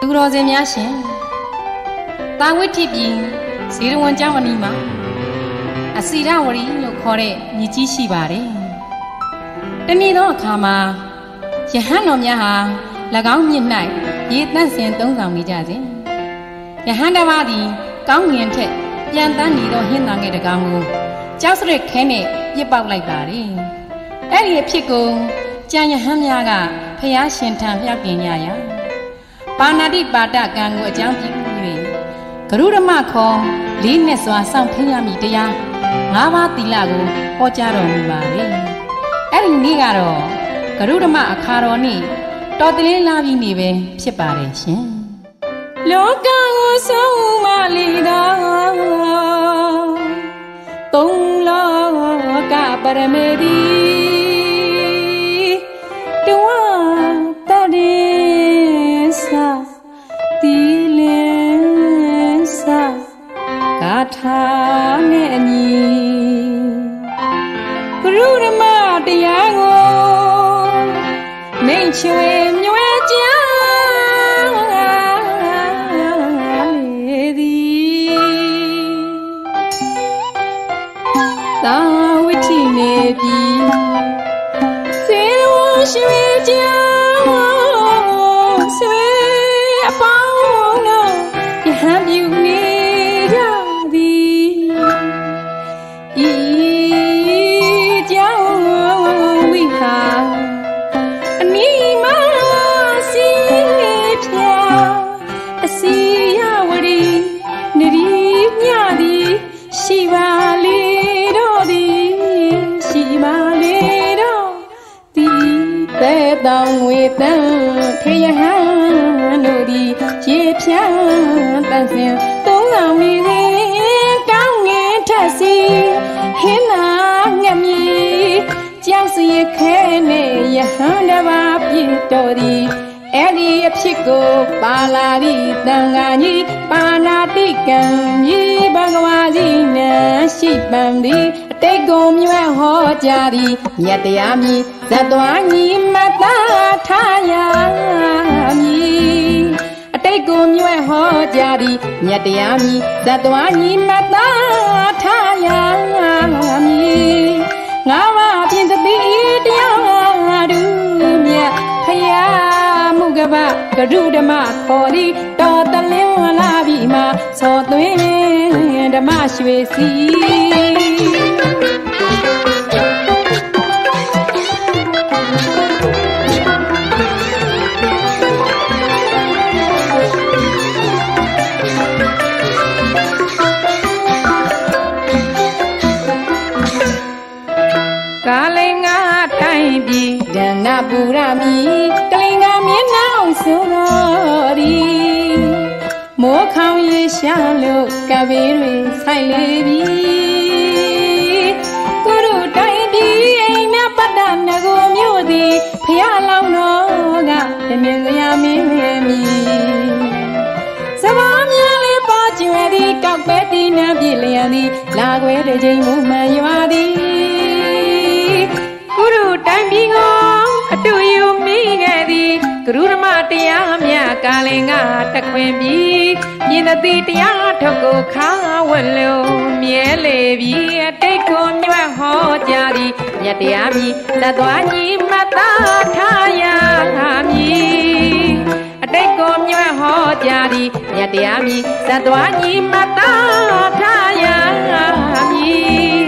သူတော်စင်များရှင်တာဝိထိပြည်ဇေရဝန်ကျောင်းအနီးမှာအစီရဝရီလို့ခေါ်တဲ့မြစ်ကြီးရှိပါတယ်တနေ့သောအခါမှာယဟန်တော်များဟာ၎င်းမြစ်၌ရေတန့်စင်သုံးဆောင်နေကြစဉ်ယဟန်တော်ပါသည်ကောင်းငင်ထက်ပြန်တန်းနေသောဟင်းသားငယ်တကောင်ကိုကြောက်စရက်ခဲနဲ့ပြစ်ပေါက်လိုက်ပါတယ်အဲ့ဒီအဖြစ်ကိုကြံယဟန်များကဖျားရှင်ထံပြပြင်ကြရာ ပါဏာတိပါဒကံကိုအကြောင်းပြု၍ဂရုဓမခေါ်လေးနဲ့စွာစောင့်ဖင်းရမည်တရား၅ပါးသီလကိုဟောကြားတော်မူပါလေအဲ့ဒီနေ့ကတော့ဂရုဓမအခါတော်နေ့တော်တလေးလာပြီးနေပဲဖြစ်ပါတယ်ရှင်လောကကိုဆုံးမလီတော်သုံးလောကပရမေတိ သာဝိထိနေပြီစေဝရွှေကြတောင် ငွေတန်းထေယဟန်တို့သည်ရေဖြန်းတန်စင်သုံးဆောင်နေသည်ကောင်းငင်ထက်စီဟင်းနာငမြီကြောက်စီခဲနဲ့ယဟန်တပါပြည့်တော်သည်အဲ့ဒီအဖြစ်ကိုပါလာသည့်တန်ဃာကြီးပါဏာတိကံကြီးဘဂဝါကြီးနံရှိပံသည်အ တိတ်ကိုမြွဲဟောကြားသည်မြတ်တရားမြည်ဇတ်သွားညီမတထားရမည်အတိတ်ကိုမြွဲဟောကြားသည်မြတ်တရားမြည်ဇတ်သွားညီမတထားရမည်ငါမပြင်သတိတရားတို့မြတ်ဖယားမုကပကရုဓမ္မခေါ်သည်တော်တလင်းလာပြီမှာသောသွင်းဓမ္မရွှေစီ ပူရမီကလင်္ကာမျက်နှာအောင်ဆိုတော်ဒီမိုးခေါင်ရေရှာလို့ကဘေးတွေဆိုင်လေပြီကိုတို့တိုင်းပြည်အိမ်နာပတ္တနဂိုမြို့သည်ဖျားလောင်းတော်ကတမင်ကြမင်းမီစဘာများလေးပေါ်ကျွယ်သည်တောက်ပဲတီးနှံပြည့်လျံသည်လာခွဲတဲ့ချိန်မူမှန်ရွာသည် သည်ကရုဓမတရားမြတ်ကာလင်ကတခွင်ပြီးမြင်သည်တရားထုတ်ကိုခါဝလုံးမြဲလေပြီအတိတ်ကိုမြတ်ဟောကြားသည်မြတ်တရားမြည်သတ္တဝါညီမတာထားရမည်အတိတ်ကိုမြတ်ဟောကြားသည်မြတ်တရားမြည်သတ္တဝါညီမတာထားရမည်